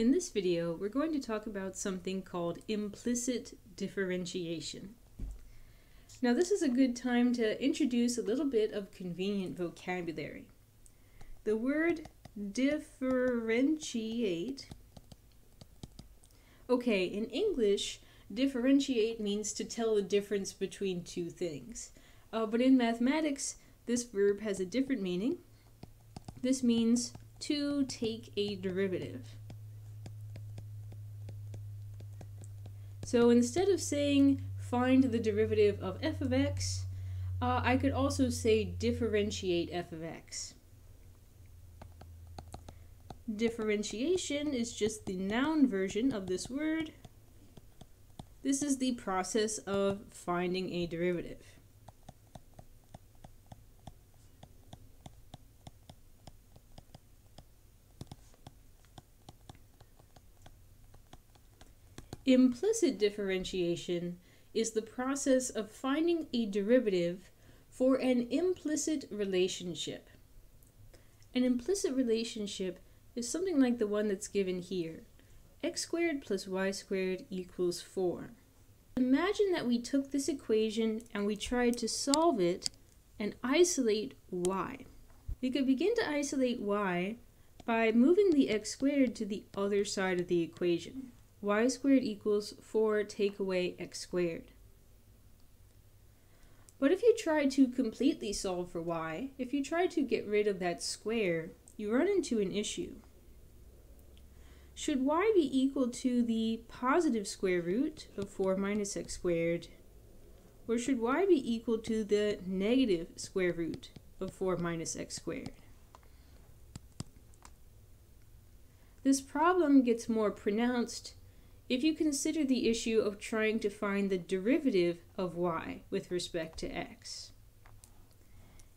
In this video, we're going to talk about something called implicit differentiation. Now this is a good time to introduce a little bit of convenient vocabulary. The word differentiate. Okay, in English, differentiate means to tell the difference between two things. Uh, but in mathematics, this verb has a different meaning. This means to take a derivative. So instead of saying find the derivative of f of x, uh, I could also say differentiate f of x. Differentiation is just the noun version of this word. This is the process of finding a derivative. Implicit differentiation is the process of finding a derivative for an implicit relationship. An implicit relationship is something like the one that's given here. x squared plus y squared equals 4. Imagine that we took this equation and we tried to solve it and isolate y. We could begin to isolate y by moving the x squared to the other side of the equation y squared equals 4 take away x squared. But if you try to completely solve for y, if you try to get rid of that square, you run into an issue. Should y be equal to the positive square root of 4 minus x squared, or should y be equal to the negative square root of 4 minus x squared? This problem gets more pronounced if you consider the issue of trying to find the derivative of y with respect to x.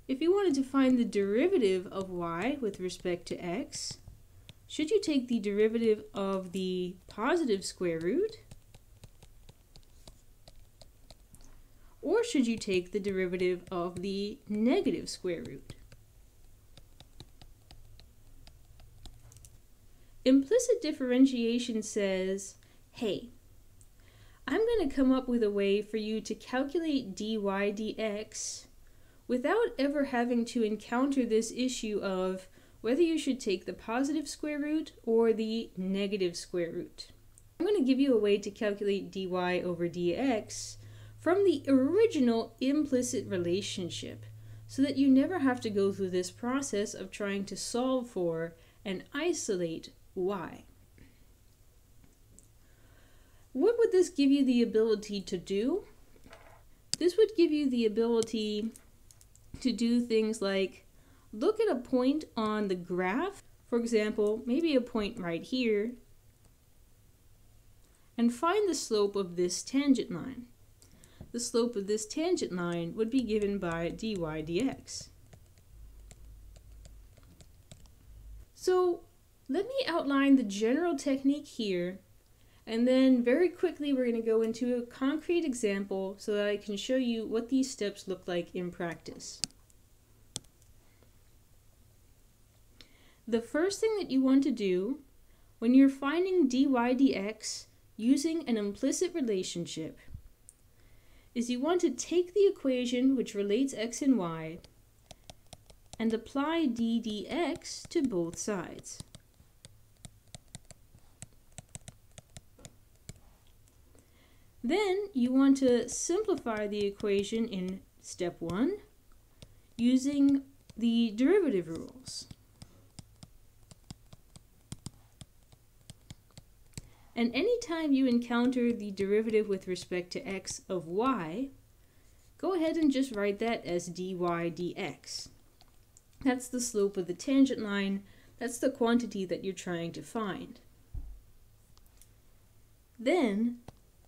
If you wanted to find the derivative of y with respect to x, should you take the derivative of the positive square root? Or should you take the derivative of the negative square root? Implicit differentiation says hey, I'm going to come up with a way for you to calculate dy dx without ever having to encounter this issue of whether you should take the positive square root or the negative square root. I'm going to give you a way to calculate dy over dx from the original implicit relationship so that you never have to go through this process of trying to solve for and isolate y. What would this give you the ability to do? This would give you the ability to do things like look at a point on the graph, for example, maybe a point right here, and find the slope of this tangent line. The slope of this tangent line would be given by dy dx. So let me outline the general technique here and then very quickly, we're going to go into a concrete example so that I can show you what these steps look like in practice. The first thing that you want to do when you're finding dy dx using an implicit relationship is you want to take the equation which relates x and y and apply d dx to both sides. Then you want to simplify the equation in step one using the derivative rules. And anytime you encounter the derivative with respect to x of y, go ahead and just write that as dy dx. That's the slope of the tangent line. That's the quantity that you're trying to find. Then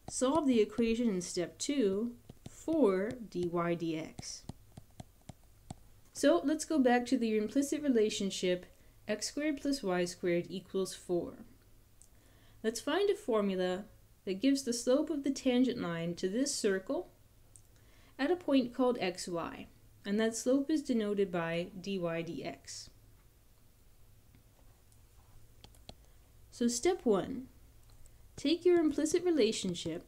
Solve the equation in step 2 for dy dx. So let's go back to the implicit relationship x squared plus y squared equals 4. Let's find a formula that gives the slope of the tangent line to this circle at a point called xy, and that slope is denoted by dy dx. So step one, take your implicit relationship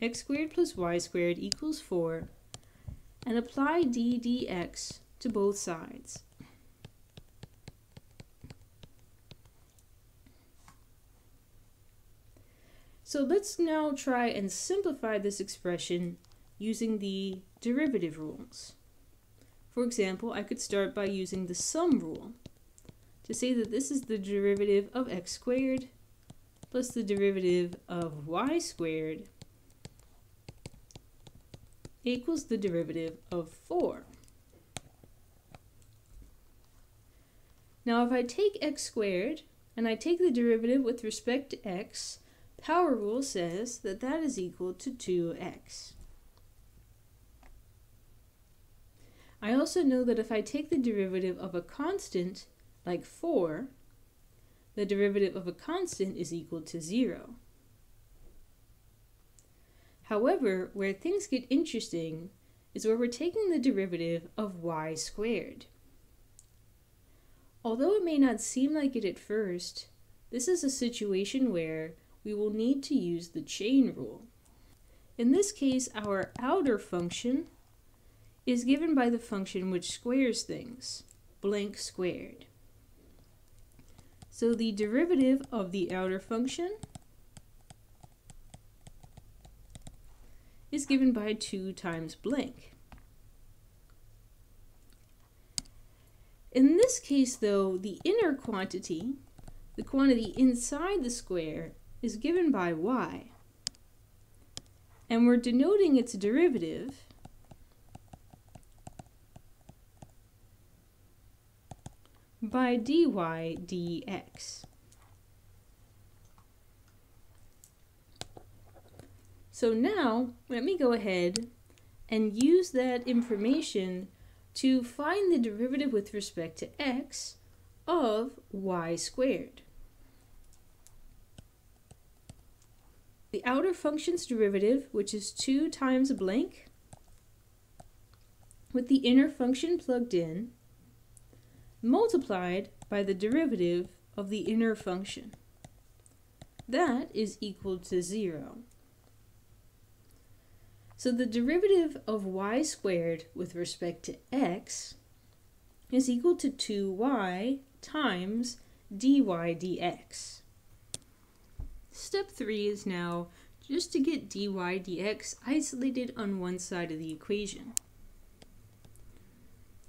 x squared plus y squared equals 4 and apply d dx to both sides. So let's now try and simplify this expression using the derivative rules. For example, I could start by using the sum rule to say that this is the derivative of x squared plus the derivative of y squared equals the derivative of 4. Now if I take x squared and I take the derivative with respect to x, power rule says that that is equal to 2x. I also know that if I take the derivative of a constant, like 4, the derivative of a constant is equal to 0. However, where things get interesting is where we're taking the derivative of y squared. Although it may not seem like it at first, this is a situation where we will need to use the chain rule. In this case, our outer function is given by the function which squares things, blank squared. So the derivative of the outer function is given by 2 times blank. In this case, though, the inner quantity, the quantity inside the square, is given by y. And we're denoting its derivative by dy dx. So now, let me go ahead and use that information to find the derivative with respect to x of y squared. The outer function's derivative, which is 2 times blank, with the inner function plugged in, multiplied by the derivative of the inner function. That is equal to 0. So the derivative of y squared with respect to x is equal to 2y times dy dx. Step 3 is now just to get dy dx isolated on one side of the equation.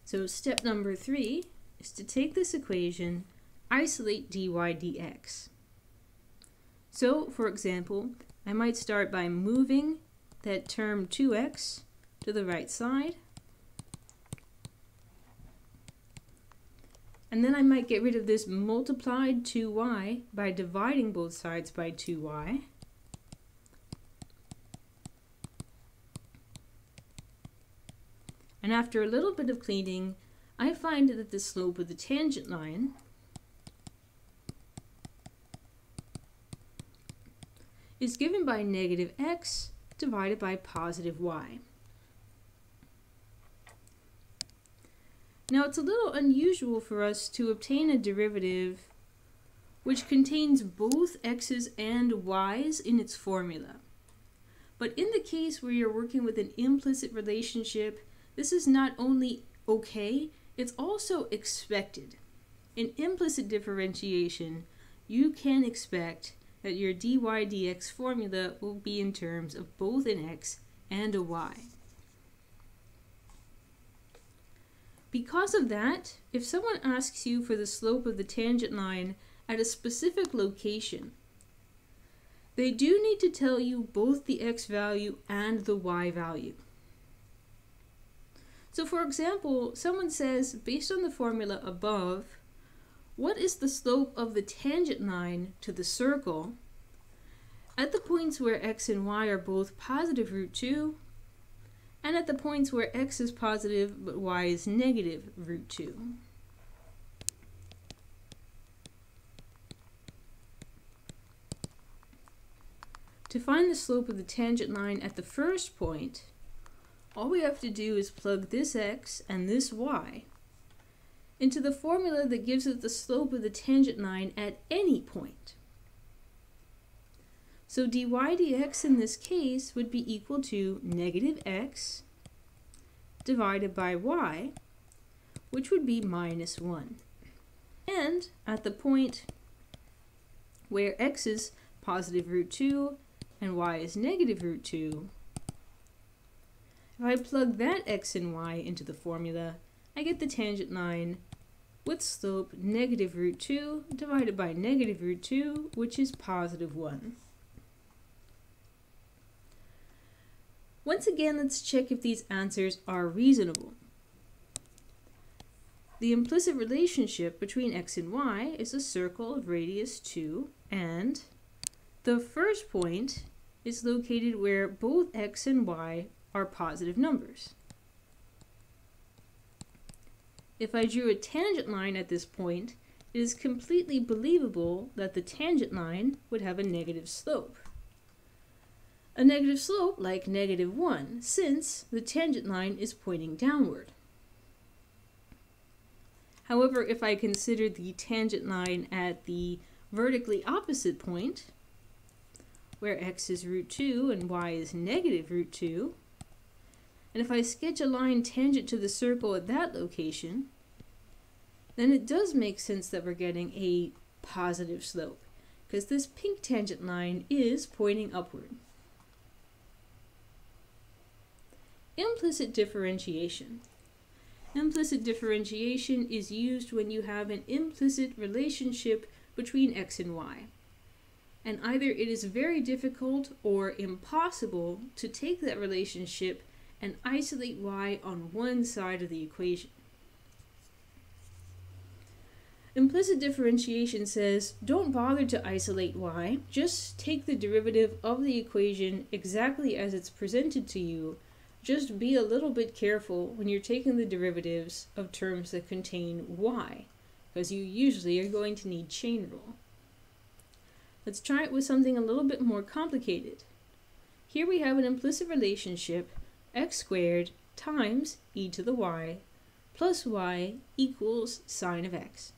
So step number 3 is to take this equation, isolate dy dx. So, for example, I might start by moving that term 2x to the right side. And then I might get rid of this multiplied 2y by dividing both sides by 2y. And after a little bit of cleaning, I find that the slope of the tangent line is given by negative x divided by positive y. Now it's a little unusual for us to obtain a derivative which contains both x's and y's in its formula. But in the case where you're working with an implicit relationship, this is not only okay, it's also expected. In implicit differentiation, you can expect that your dy dx formula will be in terms of both an x and a y. Because of that, if someone asks you for the slope of the tangent line at a specific location, they do need to tell you both the x value and the y value. So for example, someone says, based on the formula above, what is the slope of the tangent line to the circle at the points where x and y are both positive root 2 and at the points where x is positive but y is negative root 2. To find the slope of the tangent line at the first point, all we have to do is plug this x and this y into the formula that gives us the slope of the tangent line at any point. So dy dx in this case would be equal to negative x divided by y, which would be minus 1. And at the point where x is positive root 2 and y is negative root 2, if I plug that x and y into the formula, I get the tangent line with slope negative root 2 divided by negative root 2, which is positive 1. Once again, let's check if these answers are reasonable. The implicit relationship between x and y is a circle of radius 2, and the first point is located where both x and y are positive numbers. If I drew a tangent line at this point, it is completely believable that the tangent line would have a negative slope. A negative slope like negative 1, since the tangent line is pointing downward. However, if I consider the tangent line at the vertically opposite point, where x is root 2 and y is negative root 2, and if I sketch a line tangent to the circle at that location, then it does make sense that we're getting a positive slope, because this pink tangent line is pointing upward. Implicit differentiation. Implicit differentiation is used when you have an implicit relationship between x and y and either it is very difficult or impossible to take that relationship and isolate y on one side of the equation. Implicit differentiation says don't bother to isolate y, just take the derivative of the equation exactly as it's presented to you. Just be a little bit careful when you're taking the derivatives of terms that contain y, because you usually are going to need chain rule. Let's try it with something a little bit more complicated. Here we have an implicit relationship x squared times e to the y plus y equals sine of x.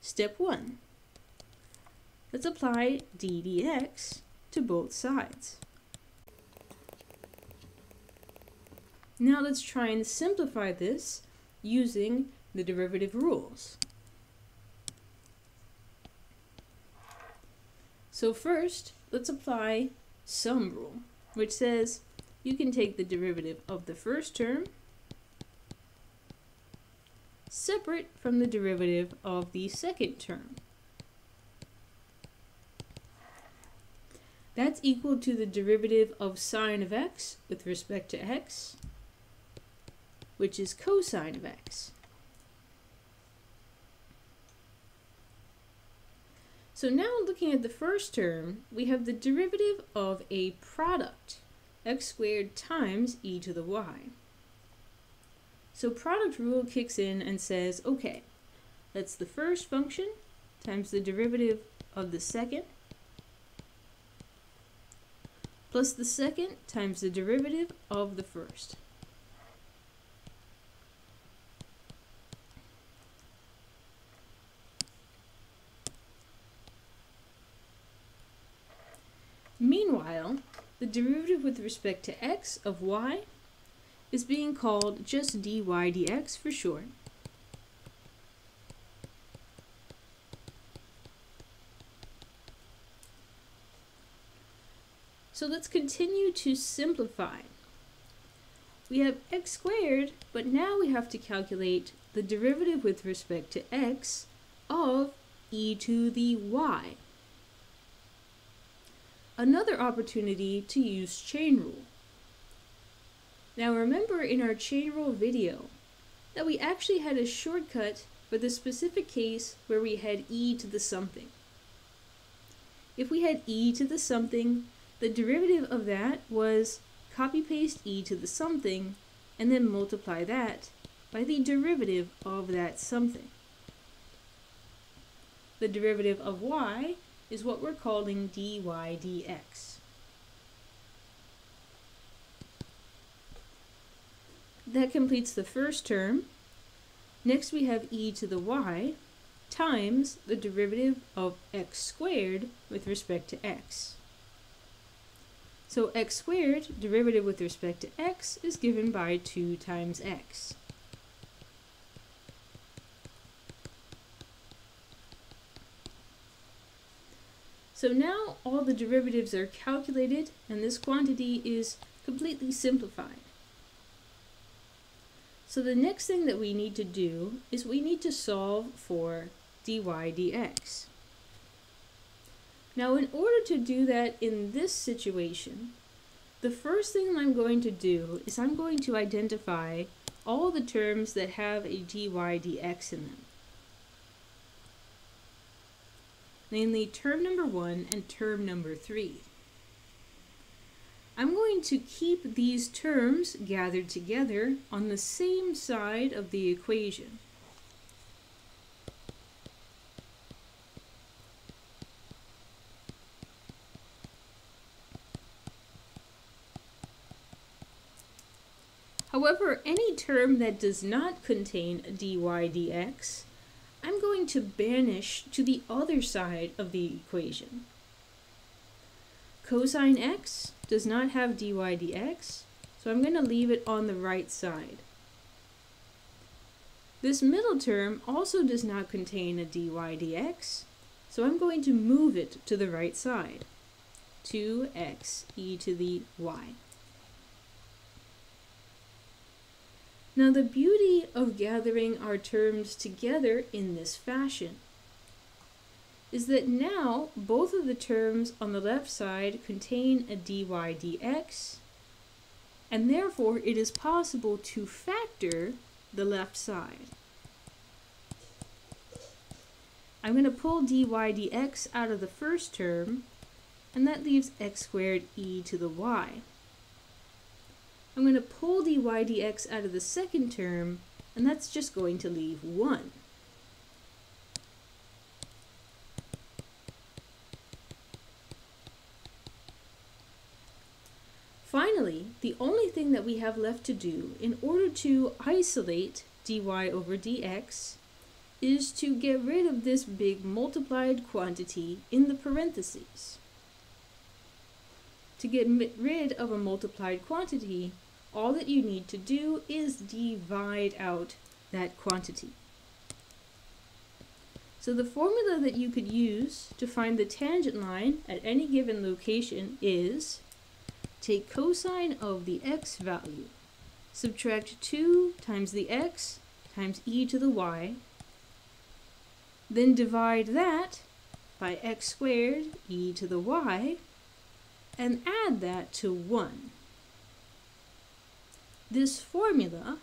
Step 1. Let's apply d dx to both sides. Now let's try and simplify this using the derivative rules. So first, let's apply sum rule, which says you can take the derivative of the first term separate from the derivative of the second term. That's equal to the derivative of sine of x with respect to x, which is cosine of x. So now looking at the first term, we have the derivative of a product, x squared times e to the y. So product rule kicks in and says, okay, that's the first function times the derivative of the second plus the second times the derivative of the first. Meanwhile, the derivative with respect to x of y is being called just dy dx for short. So let's continue to simplify. We have x squared, but now we have to calculate the derivative with respect to x of e to the y another opportunity to use chain rule. Now remember in our chain rule video that we actually had a shortcut for the specific case where we had e to the something. If we had e to the something, the derivative of that was copy paste e to the something and then multiply that by the derivative of that something. The derivative of y is what we're calling dy dx. that completes the first term. Next we have e to the y times the derivative of x squared with respect to x. So x squared, derivative with respect to x, is given by 2 times x. So now all the derivatives are calculated and this quantity is completely simplified. So the next thing that we need to do is we need to solve for dy dx. Now in order to do that in this situation, the first thing I'm going to do is I'm going to identify all the terms that have a dy dx in them. Namely term number one and term number three. I'm going to keep these terms gathered together on the same side of the equation. However, any term that does not contain dy dx, I'm going to banish to the other side of the equation. Cosine x does not have dy dx, so I'm going to leave it on the right side. This middle term also does not contain a dy dx, so I'm going to move it to the right side. 2x e to the y. Now the beauty of gathering our terms together in this fashion is that now both of the terms on the left side contain a dy dx, and therefore it is possible to factor the left side. I'm going to pull dy dx out of the first term, and that leaves x squared e to the y. I'm going to pull dy dx out of the second term, and that's just going to leave 1. Finally, the only thing that we have left to do in order to isolate dy over dx is to get rid of this big multiplied quantity in the parentheses. To get rid of a multiplied quantity, all that you need to do is divide out that quantity. So the formula that you could use to find the tangent line at any given location is take cosine of the x value, subtract 2 times the x times e to the y, then divide that by x squared e to the y, and add that to 1. This formula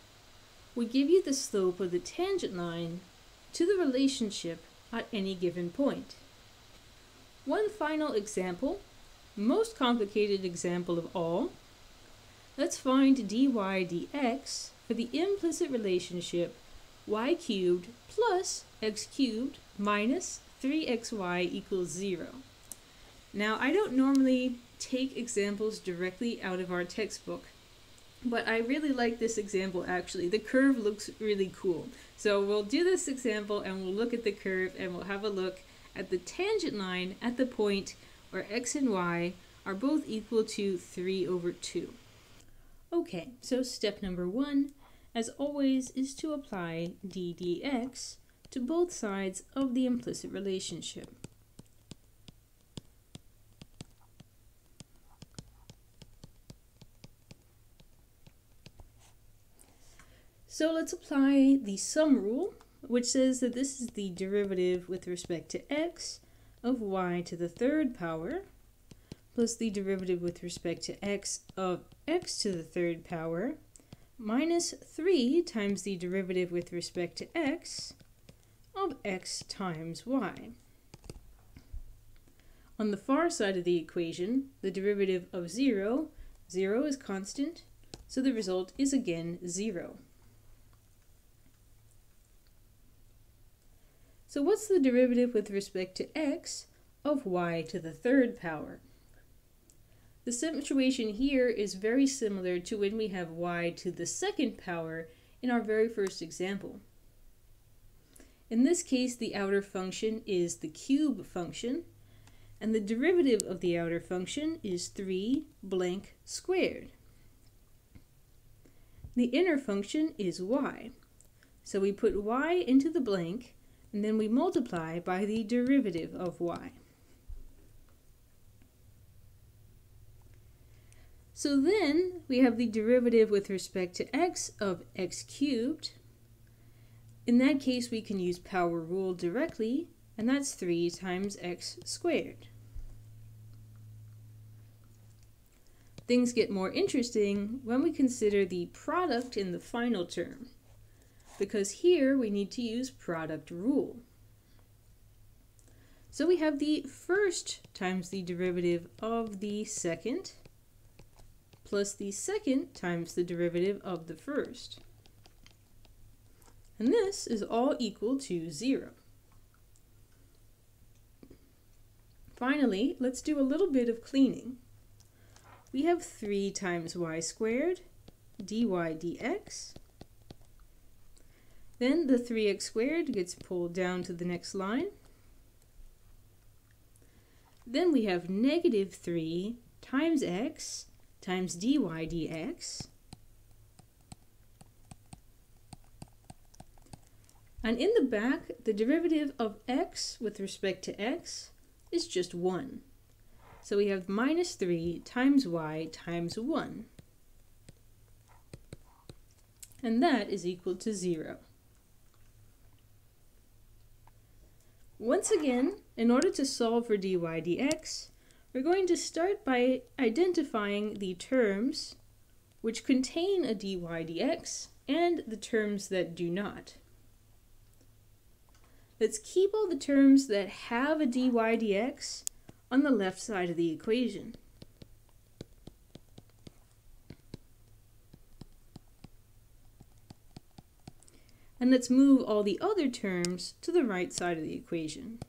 will give you the slope of the tangent line to the relationship at any given point. One final example, most complicated example of all. Let's find dy dx for the implicit relationship y cubed plus x cubed minus 3xy equals 0. Now, I don't normally take examples directly out of our textbook. But I really like this example actually. The curve looks really cool. So we'll do this example and we'll look at the curve and we'll have a look at the tangent line at the point where x and y are both equal to 3 over 2. Okay, so step number one, as always, is to apply d dx to both sides of the implicit relationship. So let's apply the sum rule, which says that this is the derivative with respect to x of y to the third power plus the derivative with respect to x of x to the third power minus 3 times the derivative with respect to x of x times y. On the far side of the equation, the derivative of 0, 0 is constant, so the result is again 0. So what's the derivative with respect to x of y to the third power? The situation here is very similar to when we have y to the second power in our very first example. In this case, the outer function is the cube function, and the derivative of the outer function is 3 blank squared. The inner function is y. So we put y into the blank, and then we multiply by the derivative of y. So then we have the derivative with respect to x of x cubed. In that case, we can use power rule directly, and that's 3 times x squared. Things get more interesting when we consider the product in the final term, because here we need to use product rule. So we have the first times the derivative of the second, plus the second times the derivative of the first. And this is all equal to 0. Finally, let's do a little bit of cleaning. We have 3 times y squared dy dx. Then the 3x squared gets pulled down to the next line. Then we have negative 3 times x times dy dx. And in the back, the derivative of x with respect to x is just 1. So we have minus 3 times y times 1. And that is equal to 0. Once again, in order to solve for dy dx, we're going to start by identifying the terms which contain a dy dx and the terms that do not. Let's keep all the terms that have a dy dx on the left side of the equation. And let's move all the other terms to the right side of the equation.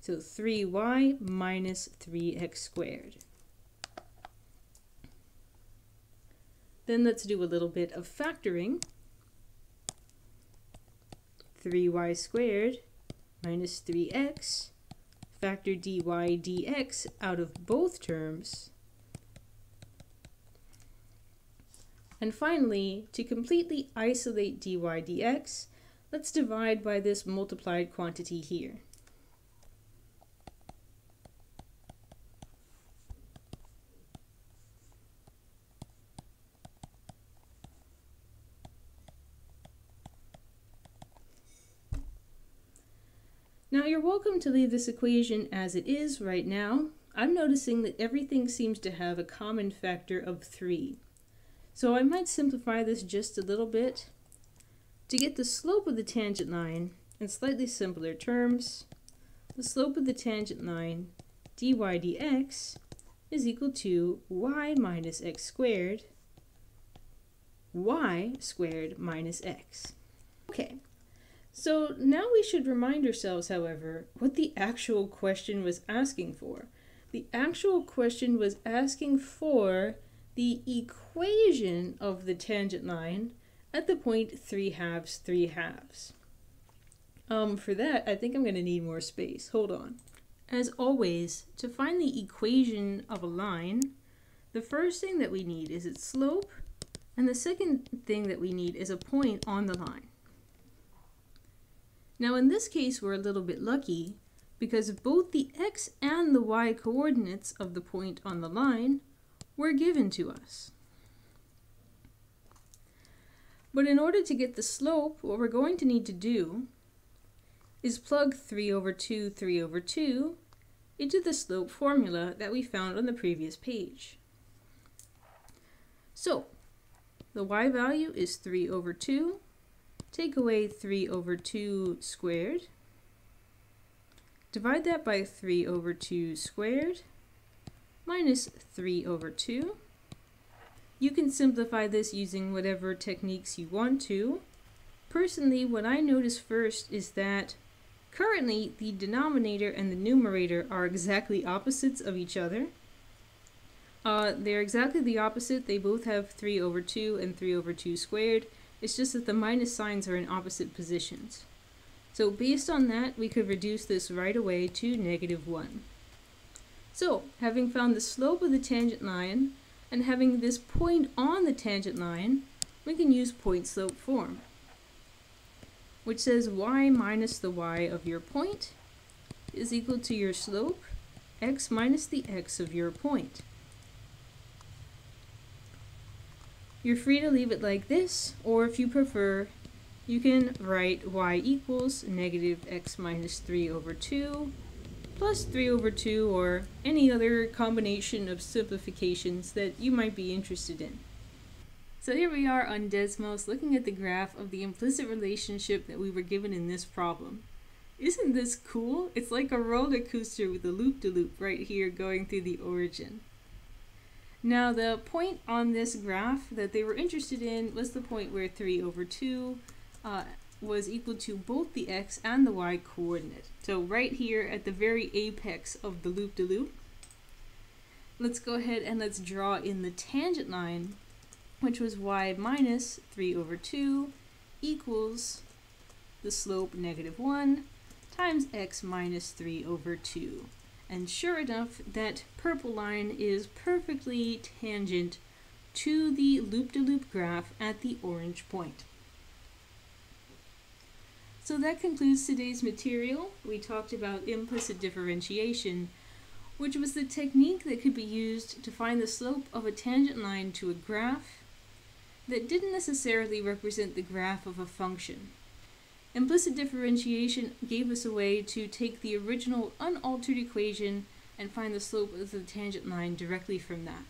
So 3y minus 3x squared. Then let's do a little bit of factoring. 3y squared minus 3x. Factor dy dx out of both terms. And finally, to completely isolate dy dx, let's divide by this multiplied quantity here. Now you're welcome to leave this equation as it is right now. I'm noticing that everything seems to have a common factor of 3. So I might simplify this just a little bit. To get the slope of the tangent line in slightly simpler terms, the slope of the tangent line dy dx is equal to y minus x squared y squared minus x. Okay, so now we should remind ourselves, however, what the actual question was asking for. The actual question was asking for the equation of the tangent line at the point 3 halves 3 halves. Um, for that, I think I'm going to need more space. Hold on. As always, to find the equation of a line, the first thing that we need is its slope, and the second thing that we need is a point on the line. Now in this case we're a little bit lucky because both the x and the y coordinates of the point on the line were given to us. But in order to get the slope, what we're going to need to do is plug 3 over 2, 3 over 2 into the slope formula that we found on the previous page. So, the y value is 3 over 2, Take away 3 over 2 squared. Divide that by 3 over 2 squared minus 3 over 2. You can simplify this using whatever techniques you want to. Personally, what I notice first is that currently the denominator and the numerator are exactly opposites of each other. Uh, they're exactly the opposite. They both have 3 over 2 and 3 over 2 squared. It's just that the minus signs are in opposite positions. So based on that, we could reduce this right away to negative 1. So, having found the slope of the tangent line, and having this point on the tangent line, we can use point-slope form, which says y minus the y of your point is equal to your slope, x minus the x of your point. You're free to leave it like this, or if you prefer, you can write y equals negative x minus 3 over 2 plus 3 over 2 or any other combination of simplifications that you might be interested in. So here we are on Desmos looking at the graph of the implicit relationship that we were given in this problem. Isn't this cool? It's like a roller coaster with a loop-de-loop -loop right here going through the origin. Now the point on this graph that they were interested in was the point where 3 over 2 uh, was equal to both the x and the y coordinate. So right here at the very apex of the loop-de-loop, -loop, let's go ahead and let's draw in the tangent line, which was y minus 3 over 2 equals the slope negative 1 times x minus 3 over 2. And sure enough, that purple line is perfectly tangent to the loop-de-loop -loop graph at the orange point. So that concludes today's material. We talked about implicit differentiation, which was the technique that could be used to find the slope of a tangent line to a graph that didn't necessarily represent the graph of a function. Implicit differentiation gave us a way to take the original unaltered equation and find the slope of the tangent line directly from that.